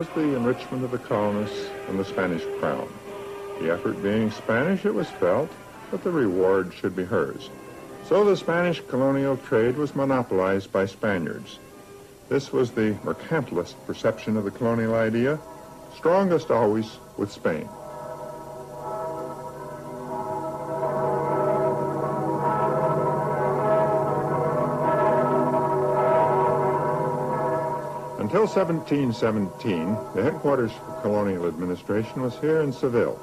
was the enrichment of the colonists and the Spanish crown. The effort being Spanish, it was felt that the reward should be hers. So the Spanish colonial trade was monopolized by Spaniards. This was the mercantilist perception of the colonial idea, strongest always with Spain. Until 1717, the headquarters for colonial administration was here in Seville.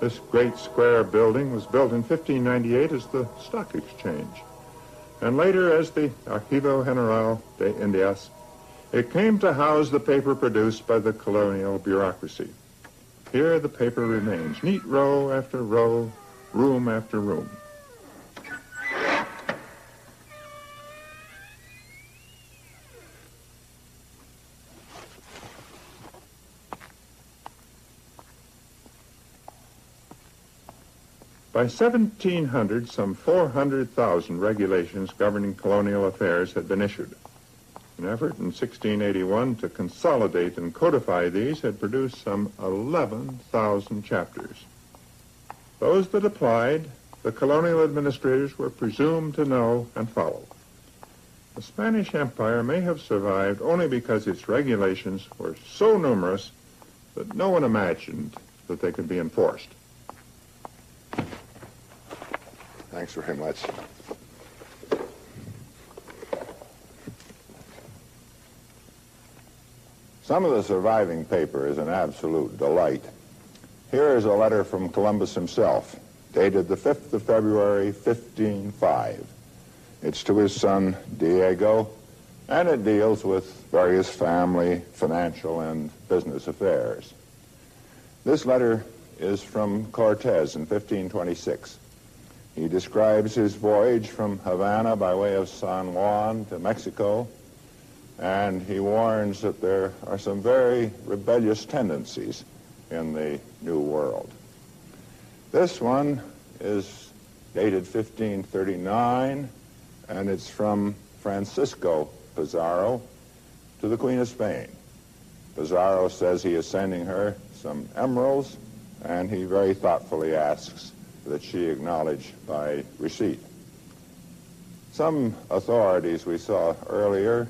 This great square building was built in 1598 as the Stock Exchange, and later as the Archivo General de Indias. It came to house the paper produced by the colonial bureaucracy. Here the paper remains, neat row after row, room after room. By 1700, some 400,000 regulations governing colonial affairs had been issued. An effort in 1681 to consolidate and codify these had produced some 11,000 chapters. Those that applied, the colonial administrators were presumed to know and follow. The Spanish Empire may have survived only because its regulations were so numerous that no one imagined that they could be enforced. Thanks very much. Some of the surviving paper is an absolute delight. Here is a letter from Columbus himself, dated the 5th of February, 1505. It's to his son, Diego, and it deals with various family, financial, and business affairs. This letter is from Cortez in 1526. He describes his voyage from Havana by way of San Juan to Mexico, and he warns that there are some very rebellious tendencies in the New World. This one is dated 1539, and it's from Francisco Pizarro to the Queen of Spain. Pizarro says he is sending her some emeralds, and he very thoughtfully asks that she acknowledged by receipt. Some authorities we saw earlier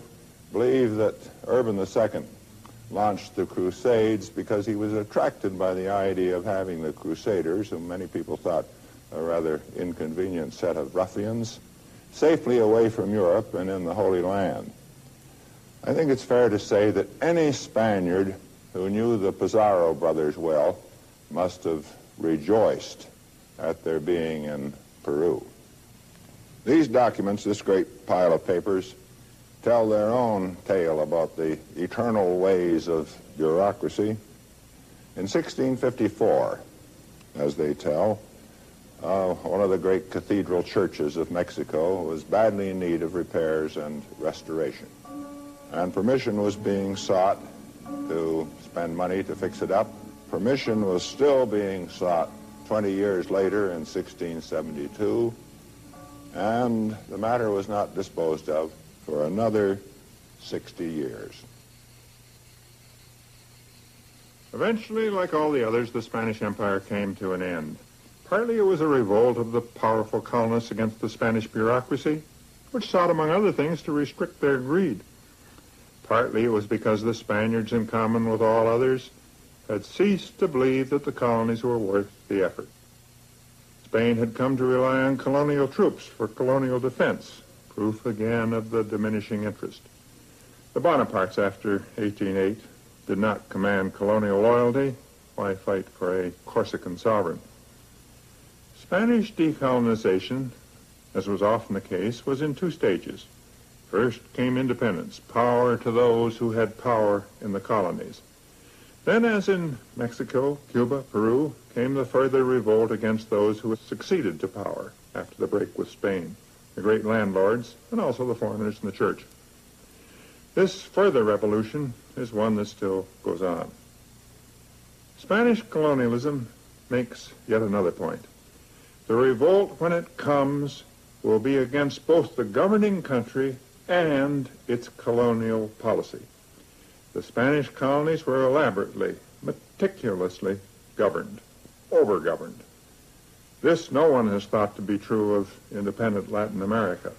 believe that Urban II launched the Crusades because he was attracted by the idea of having the Crusaders, whom many people thought a rather inconvenient set of ruffians, safely away from Europe and in the Holy Land. I think it's fair to say that any Spaniard who knew the Pizarro brothers well must have rejoiced at their being in Peru. These documents, this great pile of papers, tell their own tale about the eternal ways of bureaucracy. In 1654, as they tell, uh, one of the great cathedral churches of Mexico was badly in need of repairs and restoration. And permission was being sought to spend money to fix it up. Permission was still being sought 20 years later in 1672, and the matter was not disposed of for another 60 years. Eventually, like all the others, the Spanish Empire came to an end. Partly it was a revolt of the powerful colonists against the Spanish bureaucracy, which sought, among other things, to restrict their greed. Partly it was because the Spaniards, in common with all others, had ceased to believe that the colonies were worth the effort. Spain had come to rely on colonial troops for colonial defense, proof again of the diminishing interest. The Bonapartes after 1808 did not command colonial loyalty. Why fight for a Corsican sovereign? Spanish decolonization, as was often the case, was in two stages. First came independence, power to those who had power in the colonies. Then, as in Mexico, Cuba, Peru, came the further revolt against those who had succeeded to power after the break with Spain, the great landlords, and also the foreigners in the church. This further revolution is one that still goes on. Spanish colonialism makes yet another point. The revolt, when it comes, will be against both the governing country and its colonial policy. The Spanish colonies were elaborately, meticulously governed, over-governed. This no one has thought to be true of independent Latin America.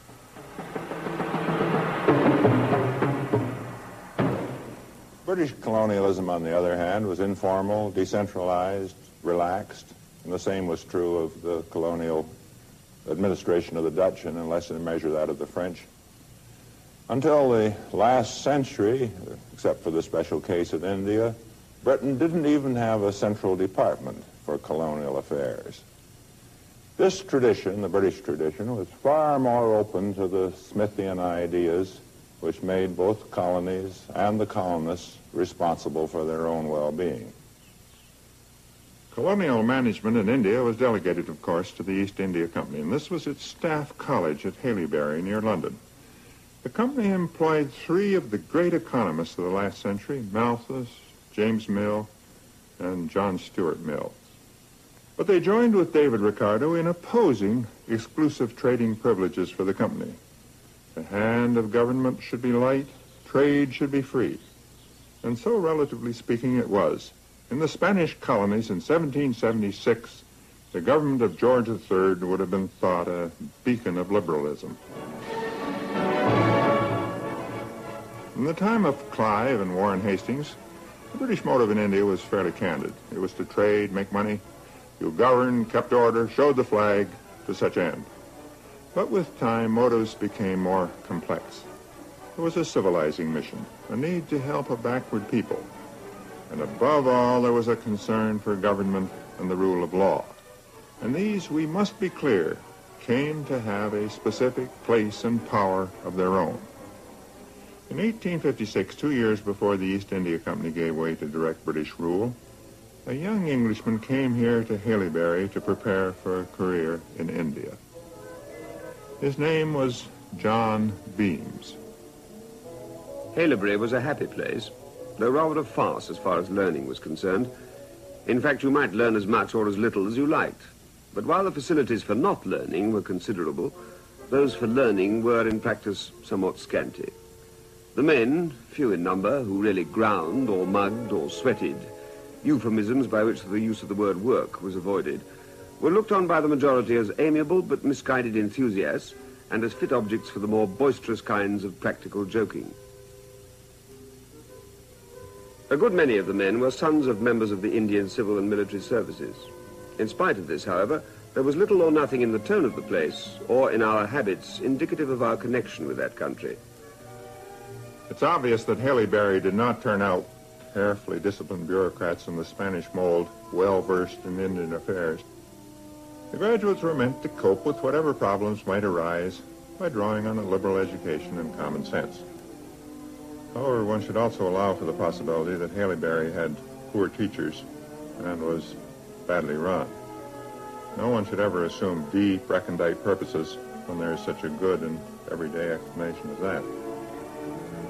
British colonialism, on the other hand, was informal, decentralized, relaxed, and the same was true of the colonial administration of the Dutch and in lesser measure that of the French. Until the last century, except for the special case of India, Britain didn't even have a central department for colonial affairs. This tradition, the British tradition, was far more open to the Smithian ideas which made both colonies and the colonists responsible for their own well-being. Colonial management in India was delegated, of course, to the East India Company, and this was its staff college at Haileybury near London. The company employed three of the great economists of the last century, Malthus, James Mill, and John Stuart Mill. But they joined with David Ricardo in opposing exclusive trading privileges for the company. The hand of government should be light, trade should be free. And so, relatively speaking, it was. In the Spanish colonies in 1776, the government of George III would have been thought a beacon of liberalism. In the time of Clive and Warren Hastings, the British motive in India was fairly candid. It was to trade, make money. You governed, kept order, showed the flag to such end. But with time, motives became more complex. There was a civilizing mission, a need to help a backward people. And above all, there was a concern for government and the rule of law. And these, we must be clear, came to have a specific place and power of their own. In 1856, two years before the East India Company gave way to direct British rule, a young Englishman came here to Haileybury to prepare for a career in India. His name was John Beames. Haileybury was a happy place, though rather a farce as far as learning was concerned. In fact, you might learn as much or as little as you liked. But while the facilities for not learning were considerable, those for learning were in practice somewhat scanty. The men, few in number, who really ground or mugged or sweated, euphemisms by which the use of the word work was avoided, were looked on by the majority as amiable but misguided enthusiasts and as fit objects for the more boisterous kinds of practical joking. A good many of the men were sons of members of the Indian civil and military services. In spite of this, however, there was little or nothing in the tone of the place or in our habits indicative of our connection with that country. It's obvious that Haileybury did not turn out carefully disciplined bureaucrats in the Spanish mold, well versed in Indian affairs. The graduates were meant to cope with whatever problems might arise by drawing on a liberal education and common sense. However, one should also allow for the possibility that Haileybury had poor teachers and was badly run. No one should ever assume deep, recondite purposes when there is such a good and everyday explanation as that.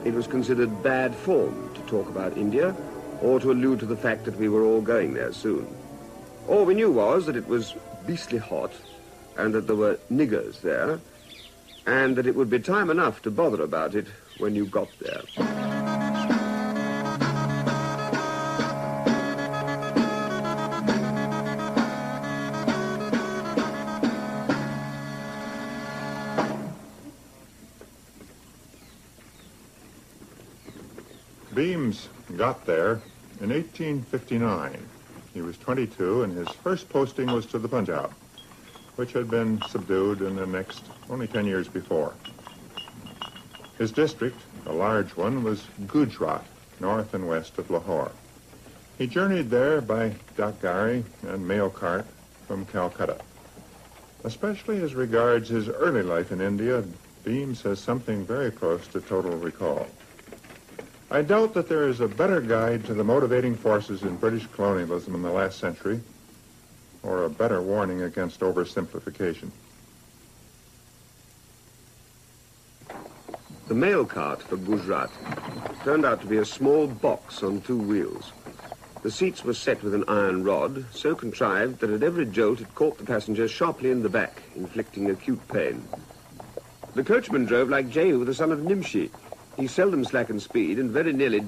It was considered bad form to talk about India or to allude to the fact that we were all going there soon. All we knew was that it was beastly hot and that there were niggers there and that it would be time enough to bother about it when you got there. Beames got there in 1859. He was 22, and his first posting was to the Punjab, which had been subdued and annexed only 10 years before. His district, a large one, was Gujarat, north and west of Lahore. He journeyed there by Dakgari and mail cart from Calcutta. Especially as regards his early life in India, Beames has something very close to total recall. I doubt that there is a better guide to the motivating forces in British colonialism in the last century, or a better warning against oversimplification. The mail cart for Gujarat turned out to be a small box on two wheels. The seats were set with an iron rod, so contrived that at every jolt it caught the passenger sharply in the back, inflicting acute pain. The coachman drove like Jehu, the son of Nimshi. He seldom slackened speed and very nearly